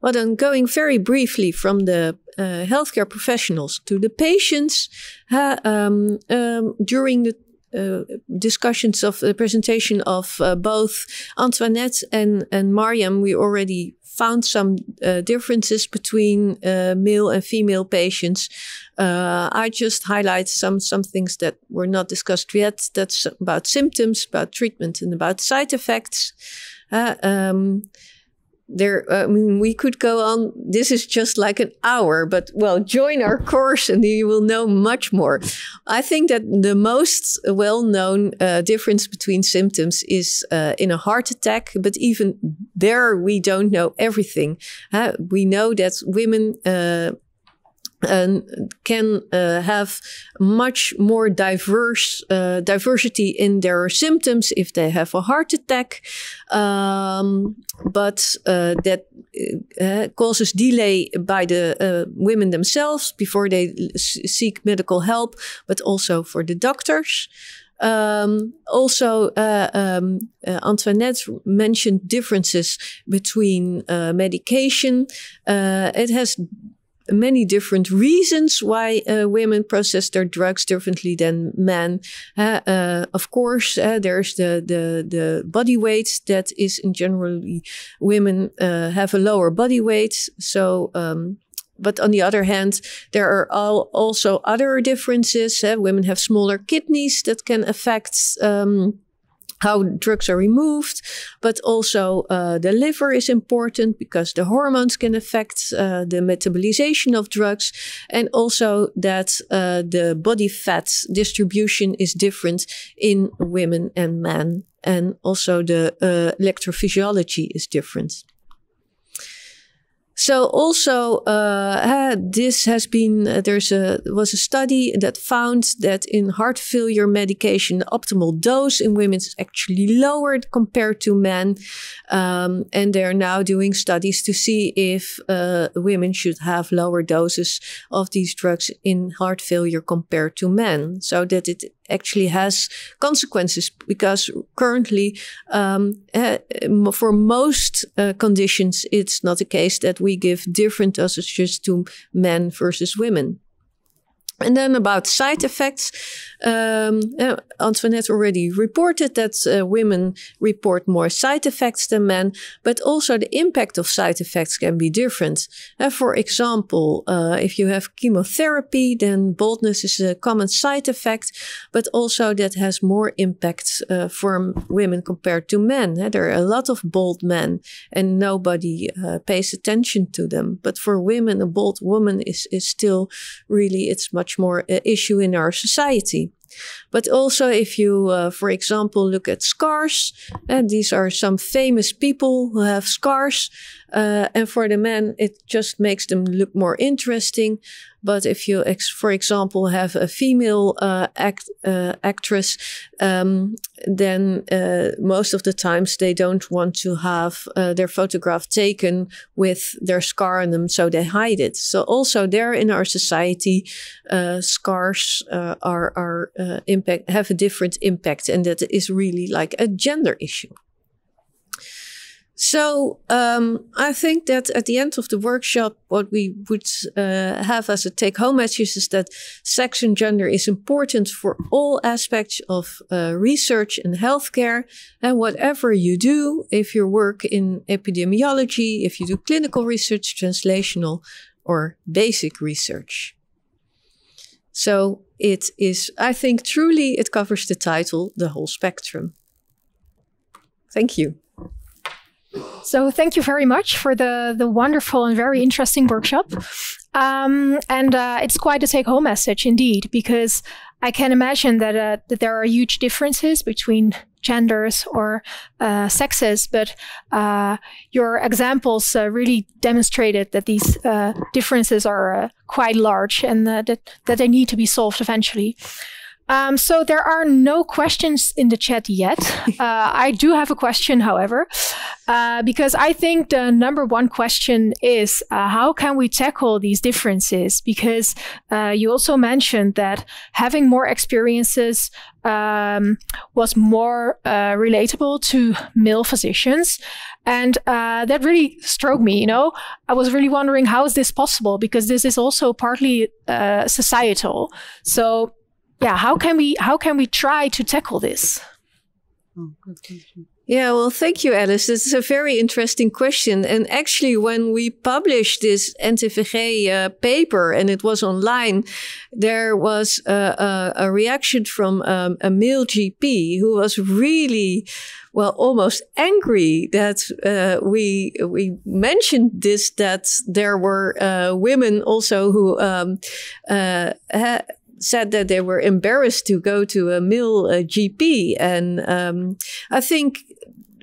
Well then going very briefly from the uh, healthcare professionals to the patients um, um, during the uh, discussions of the presentation of uh, both Antoinette and, and Mariam, we already found some uh, differences between uh, male and female patients. Uh, I just highlight some some things that were not discussed yet. That's about symptoms, about treatment, and about side effects. Uh, um, there uh, I mean, we could go on this is just like an hour but well join our course and you will know much more. I think that the most well-known uh, difference between symptoms is uh, in a heart attack but even there we don't know everything. We know that women uh, and can uh, have much more diverse uh, diversity in their symptoms if they have a heart attack, um, but uh, that uh, causes delay by the uh, women themselves before they seek medical help, but also for the doctors. Um, also, uh, um, uh, Antoinette mentioned differences between uh, medication. it has many different reasons why uh, women process their drugs differently than men. Uh, uh, of course, uh, there's the, the, the body weight that is in generally women uh, have a lower body weight. So, um, but on the other hand, there are all, also other differences. Uh, women have smaller kidneys that can affect um, how drugs are removed, but also uh, the liver is important because the hormones can affect uh, the metabolization of drugs, and also that uh, the body fat distribution is different in women and men, and also the uh, electrophysiology is different. So also, uh, this has been uh, there's a was a study that found that in heart failure medication, the optimal dose in women is actually lowered compared to men, um, and they're now doing studies to see if uh, women should have lower doses of these drugs in heart failure compared to men, so that it actually has consequences because currently, um, uh, for most uh, conditions, it's not the case that we give different dosages to men versus women. And then about side effects, um, uh, Antoinette already reported that uh, women report more side effects than men, but also the impact of side effects can be different. Uh, for example, uh, if you have chemotherapy, then baldness is a common side effect, but also that has more impact uh, for women compared to men. Uh, there are a lot of bald men and nobody pays attention to them. But for women, a bald woman is, is still really, it's much more an issue in our society. But also, if you, uh, for example, look at scars, and these are some famous people who have scars, uh, and for the men, it just makes them look more interesting. But if you, ex- for example, have a female uh, act, uh, actress, um, then uh, most of the times they don't want to have uh, their photograph taken with their scar on them, so they hide it. So also there in our society, uh, scars are are impact have a different impact, and that is really like a gender issue. So um, I think that at the end of the workshop, what we would uh, have as a take-home message is that sex and gender is important for all aspects of uh, research and healthcare. And whatever you do, if you work in epidemiology, if you do clinical research, translational, or basic research. So it is, I think, truly it covers the title, the whole spectrum. Thank you. So thank you very much for the the wonderful and very interesting workshop. Um, and uh, it's quite a take home message indeed, because I can imagine that uh, that there are huge differences between genders or uh, sexes, but uh, your examples uh, really demonstrated that these uh, differences are quite large and that that they need to be solved eventually. Um, so there are no questions in the chat yet. Uh, I do have a question, however, uh, because I think the number one question is uh, how can we tackle these differences? Because uh, you also mentioned that having more experiences um, was more uh, relatable to male physicians. And uh, that really struck me, you know. I was really wondering how is this possible? Because this is also partly societal. So yeah, how can we how can we try to tackle this? Oh, yeah, well, thank you, Alice. This is a very interesting question. And actually, when we published this NTVG uh, paper and it was online, there was a, a, reaction from um, a male GP who was really, well, almost angry that uh, we we mentioned this that there were uh, women also who um, uh, said that they were embarrassed to go to a male GP. And um, I think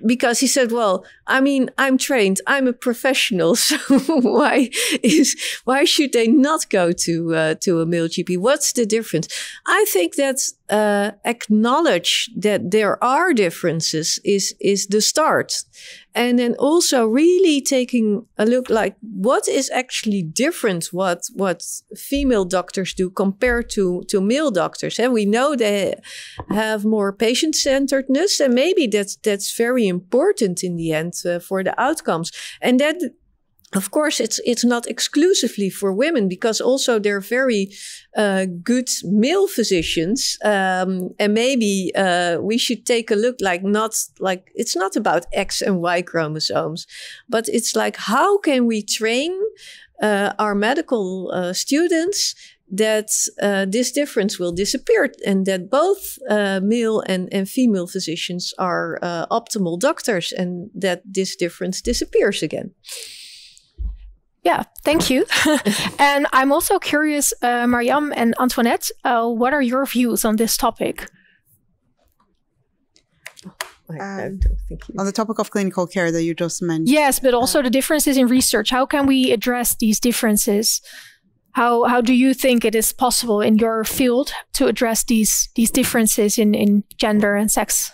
because he said, well, I mean, I'm trained, I'm a professional. So why is, why should they not go to, uh, to a male GP? What's the difference? I think that, uh, acknowledge that there are differences is, is the start. And then also really taking a look like what is actually different what what female doctors do compared to to male doctors. And we know they have more patient centeredness, and maybe that's that's very important in the end uh, for the outcomes. And that of course, it's it's not exclusively for women because also there are very uh, good male physicians, um, and maybe uh, we should take a look. Like not like it's not about X and Y chromosomes, but it's like how can we train uh, our medical uh, students that uh, this difference will disappear and that both uh, male and, and female physicians are optimal doctors and that this difference disappears again. Yeah, thank you. and I'm also curious, uh, Mariam and Antoinette, uh, what are your views on this topic? Um, on the topic of clinical care that you just mentioned. Yes, but also the differences in research. How can we address these differences? How how do you think it is possible in your field to address these these differences in, in gender and sex?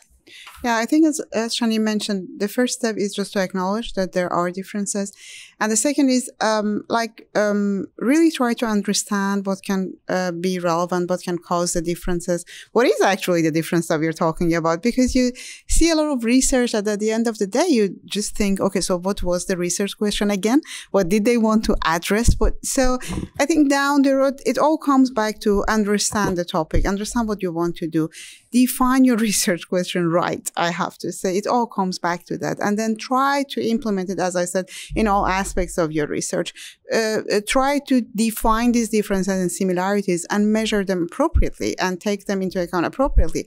Yeah, I think as, as Shani mentioned, the first step is just to acknowledge that there are differences. And the second is um, like um, really try to understand what can uh, be relevant, what can cause the differences. What is actually the difference that we're talking about? Because you see a lot of research that at the end of the day, you just think, okay, so what was the research question again? What did they want to address? But so I think down the road, it all comes back to understand the topic, understand what you want to do, define your research question right. I have to say it all comes back to that. And then try to implement it, as I said, in all aspects of your research. Uh, uh, try to define these differences and similarities and measure them appropriately and take them into account appropriately.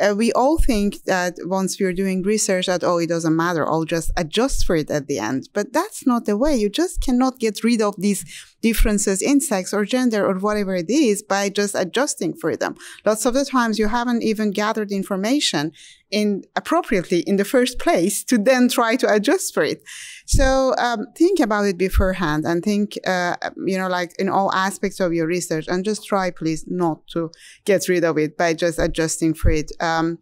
Uh, we all think that once we're doing research that, oh, it doesn't matter. I'll just adjust for it at the end. But that's not the way. You just cannot get rid of these differences in sex or gender or whatever it is by just adjusting for them. Lots of the times you haven't even gathered information in appropriately in the first place to then try to adjust for it. So um, think about it beforehand and think, uh, you know, like in all aspects of your research and just try, please, not to get rid of it by just adjusting for it. Um,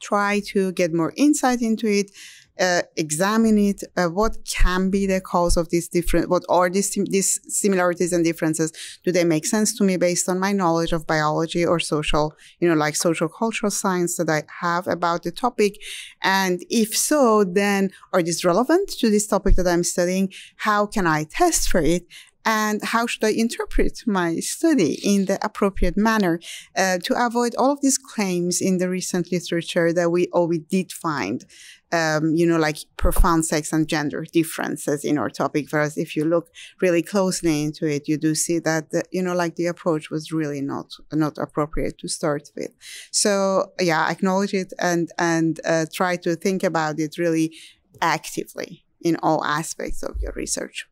try to get more insight into it uh, examine it. Uh, what can be the cause of these different? What are these these similarities and differences? Do they make sense to me based on my knowledge of biology or social, you know, like social cultural science that I have about the topic? And if so, then are these relevant to this topic that I'm studying? How can I test for it? and how should I interpret my study in the appropriate manner uh, to avoid all of these claims in the recent literature that we oh we did find um, you know, like profound sex and gender differences in our topic. Whereas if you look really closely into it, you do see that, the, you know, like the approach was really not, not appropriate to start with. So yeah, acknowledge it and, and uh, try to think about it really actively in all aspects of your research.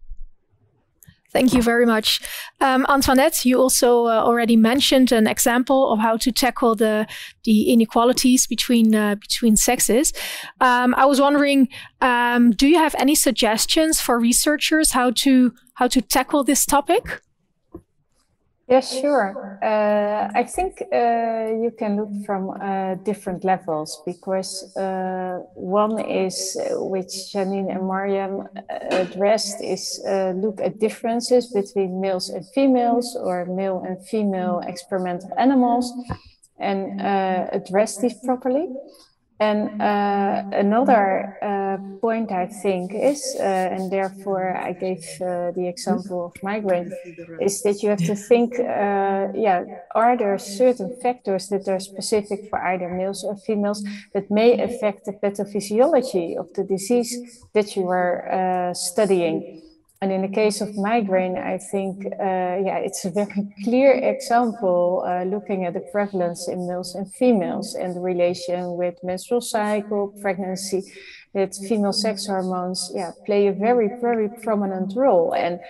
Thank you very much. Um, Antoinette, you also uh, already mentioned an example of how to tackle the, the inequalities between, uh, between sexes. Um, I was wondering, um, do you have any suggestions for researchers how to, how to tackle this topic? Yes, sure. Uh, I think uh, you can look from uh, different levels because uh, one is, uh, which Janine and Mariam uh, addressed, is look at differences between males and females or male and female experimental animals and address these properly. And uh, another point I think is, uh, and therefore I gave uh, the example of migraine, is that you have to think, uh, yeah, are there certain factors that are specific for either males or females that may affect the pathophysiology of the disease that you are uh, studying? And in the case of migraine, I think, uh, yeah, it's a very clear example uh, looking at the prevalence in males and females and the relation with menstrual cycle, pregnancy, that female sex hormones, yeah, play a very, very prominent role. And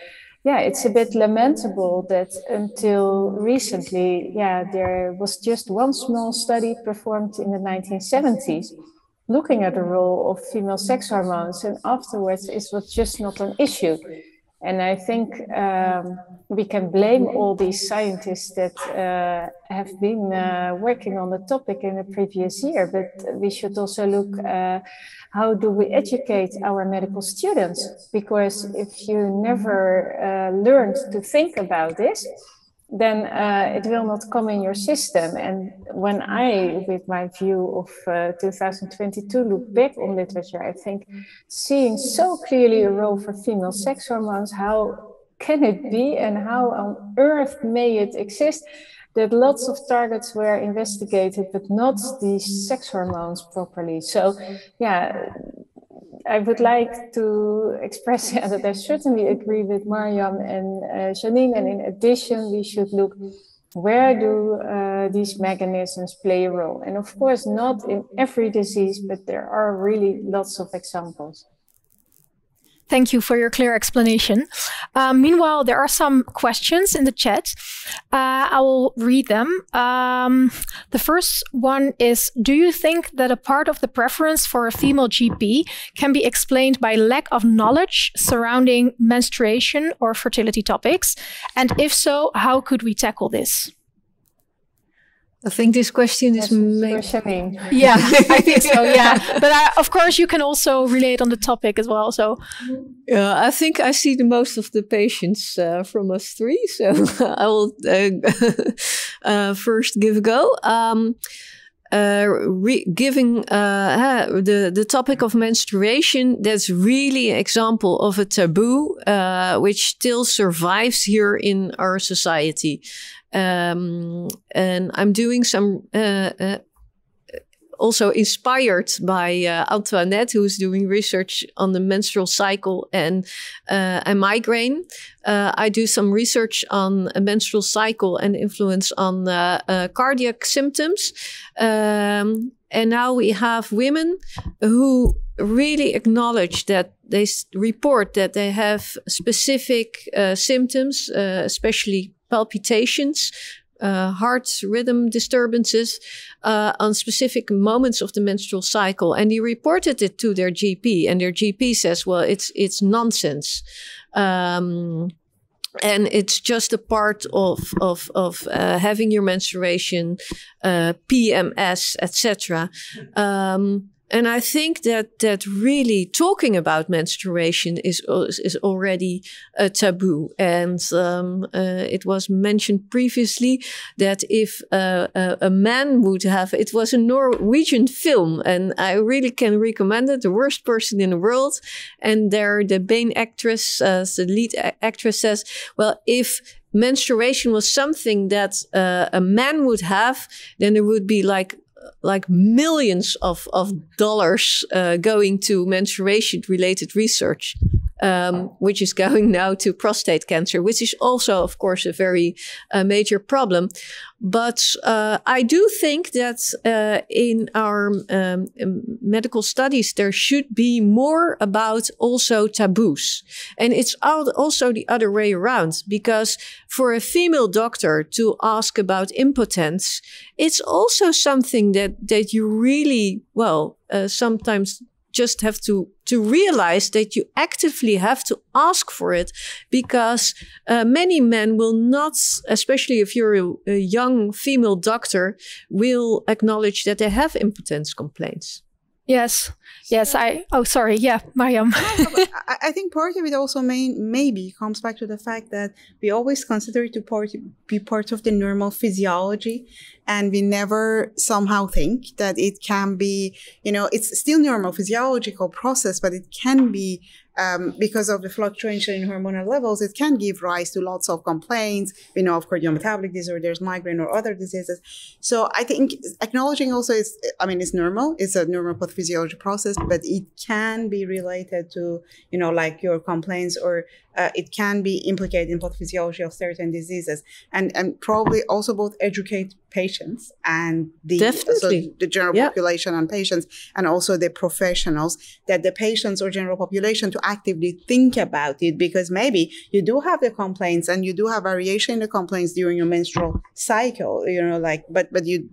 yeah, it's a bit lamentable that until recently, yeah, there was just one small study performed in the 1970s looking at the role of female sex hormones, and afterwards it was just not an issue. And I think um, we can blame all these scientists that uh, have been uh, working on the topic in the previous year, but we should also look uh, how do we educate our medical students? Because if you never uh, learned to think about this, then uh, it will not come in your system. And when I, with my view of uh, 2022, look back on literature, I think seeing so clearly a role for female sex hormones, how can it be and how on earth may it exist? That lots of targets were investigated, but not these sex hormones properly. So, yeah, I would like to express that I certainly agree with Mariam and uh, Janine. And in addition, we should look where do uh, these mechanisms play a role? And of course, not in every disease, but there are really lots of examples. Thank you for your clear explanation. Uh, meanwhile, there are some questions in the chat. Uh, I will read them. Um, the first one is Do you think that a part of the preference for a female GP can be explained by lack of knowledge surrounding menstruation or fertility topics? And if so, how could we tackle this? I think this question is maybe. Yeah, I think so. Yeah, but I, of course you can also relate on the topic as well. So, yeah, I think I see the most of the patients uh, from us three. So I will uh, uh, first give a go. Um, uh, giving uh, the the topic of menstruation that's really an example of a taboo uh, which still survives here in our society um, and I'm doing some uh, uh, also inspired by uh, Antoinette, who's doing research on the menstrual cycle and uh, and migraine. Uh, I do some research on a menstrual cycle and influence on uh, cardiac symptoms. Um, and now we have women who really acknowledge that they report that they have specific symptoms, especially palpitations, uh, heart rhythm disturbances uh, on specific moments of the menstrual cycle, and he reported it to their GP, and their GP says, "Well, it's it's nonsense." Um, and it's just a part of of of uh, having your menstruation, uh, PMS, etc. Um, and I think that that really talking about menstruation is is already a taboo. And um, uh, it was mentioned previously that if uh, a, man would have, it was a Norwegian film, and I really can recommend it. The worst person in the world, and there the main actress, uh, the lead actress says, "Well, if." Menstruation was something that uh, a man would have, then there would be like like millions of, of dollars uh, going to menstruation related research um, which is going now to prostate cancer, which is also, of course, a very uh, major problem. But uh, I do think that uh, in our um, medical studies, there should be more about also taboos. And it's also the other way around, because for a female doctor to ask about impotence, it's also something that, that you really, well, uh, sometimes just have to to realize that you actively have to ask for it because uh, many men will not especially if you're a, a, young female doctor will acknowledge that they have impotence complaints yes. Yes i oh sorry. Yeah mariam um, I, I, think part of it also may, maybe comes back to the fact that we always consider it to part, be part of the normal physiology and we never somehow think that it can be, you know, it's still normal physiological process, but it can be um, because of the fluctuation in hormonal levels, it can give rise to lots of complaints. you know of cardiometabolic disorders, migraine, or other diseases. So I think acknowledging also is, I mean, it's normal. It's a normal pathophysiology process, but it can be related to, you know, like your complaints or uh, it can be implicated in pathophysiology of certain diseases and, and probably also both educate patients and the, Definitely. So the general yeah. population and patients and also the professionals that the patients or general population to actively think about it because maybe you do have the complaints and you do have variation in the complaints during your menstrual cycle you know like but but you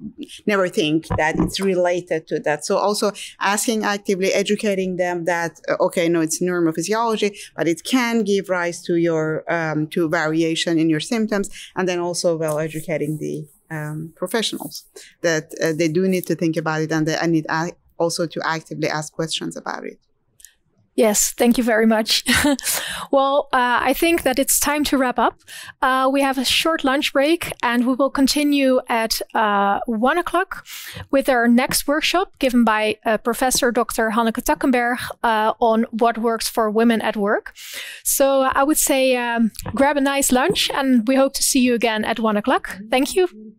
never think that it's related to that so also asking actively educating them that uh, okay no it's normal physiology but it can give give rise to your um, to variation in your symptoms, and then also well educating the um, professionals that uh, they do need to think about it, and they need also to actively ask questions about it. Yes, thank you very much. well, uh, I think that it's time to wrap up. Uh, we have a short lunch break and we will continue at uh, one o'clock with our next workshop given by uh, Professor Dr. Hanneke Takkenberg uh, on what works for women at work. So I would say um, grab a nice lunch and we hope to see you again at one o'clock. Thank you.